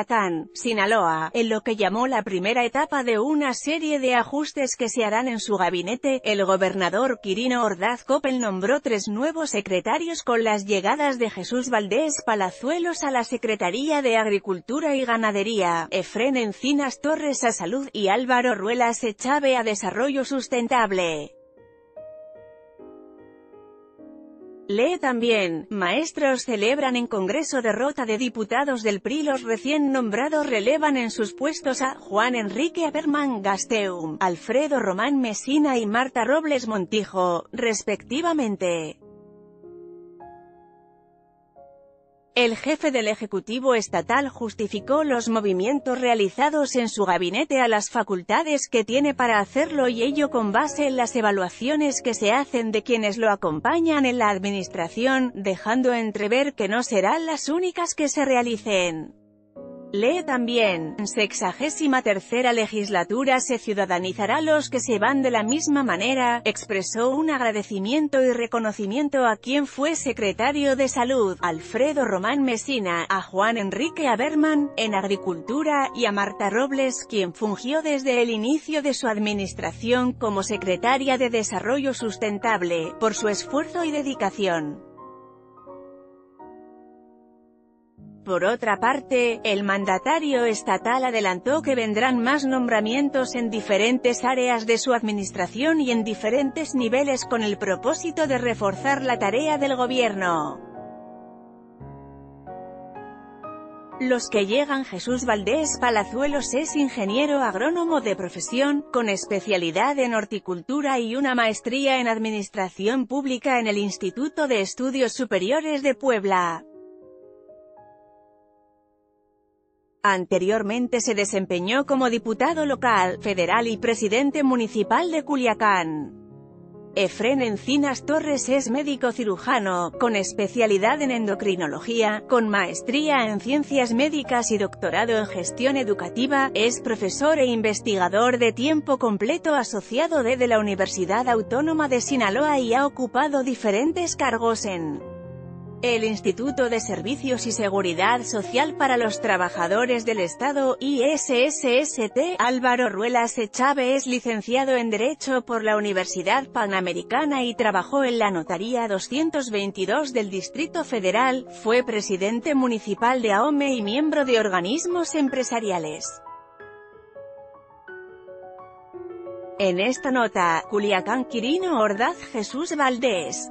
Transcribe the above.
Culiacán, Sinaloa, en lo que llamó la primera etapa de una serie de ajustes que se harán en su gabinete, el gobernador Quirino Ordaz Coppel nombró tres nuevos secretarios con las llegadas de Jesús Valdés Palazuelos a la Secretaría de Agricultura y Ganadería, Efren Encinas Torres a Salud y Álvaro Ruelas Echave a Desarrollo Sustentable. Lee también, maestros celebran en Congreso derrota de diputados del PRI los recién nombrados relevan en sus puestos a Juan Enrique Aberman Gasteum, Alfredo Román Mesina y Marta Robles Montijo, respectivamente. El jefe del Ejecutivo Estatal justificó los movimientos realizados en su gabinete a las facultades que tiene para hacerlo y ello con base en las evaluaciones que se hacen de quienes lo acompañan en la administración, dejando entrever que no serán las únicas que se realicen. Lee también, sexagésima tercera legislatura se ciudadanizará los que se van de la misma manera, expresó un agradecimiento y reconocimiento a quien fue secretario de Salud, Alfredo Román Mesina, a Juan Enrique Aberman, en Agricultura, y a Marta Robles, quien fungió desde el inicio de su administración como secretaria de Desarrollo Sustentable, por su esfuerzo y dedicación. Por otra parte, el mandatario estatal adelantó que vendrán más nombramientos en diferentes áreas de su administración y en diferentes niveles con el propósito de reforzar la tarea del gobierno. Los que llegan Jesús Valdés Palazuelos es ingeniero agrónomo de profesión, con especialidad en horticultura y una maestría en administración pública en el Instituto de Estudios Superiores de Puebla. Anteriormente se desempeñó como diputado local, federal y presidente municipal de Culiacán. Efren Encinas Torres es médico cirujano, con especialidad en endocrinología, con maestría en ciencias médicas y doctorado en gestión educativa, es profesor e investigador de tiempo completo asociado de la Universidad Autónoma de Sinaloa y ha ocupado diferentes cargos en el Instituto de Servicios y Seguridad Social para los Trabajadores del Estado, ISSST, Álvaro Ruelas Echave es licenciado en Derecho por la Universidad Panamericana y trabajó en la Notaría 222 del Distrito Federal, fue presidente municipal de AOME y miembro de organismos empresariales. En esta nota, Culiacán Quirino Ordaz Jesús Valdés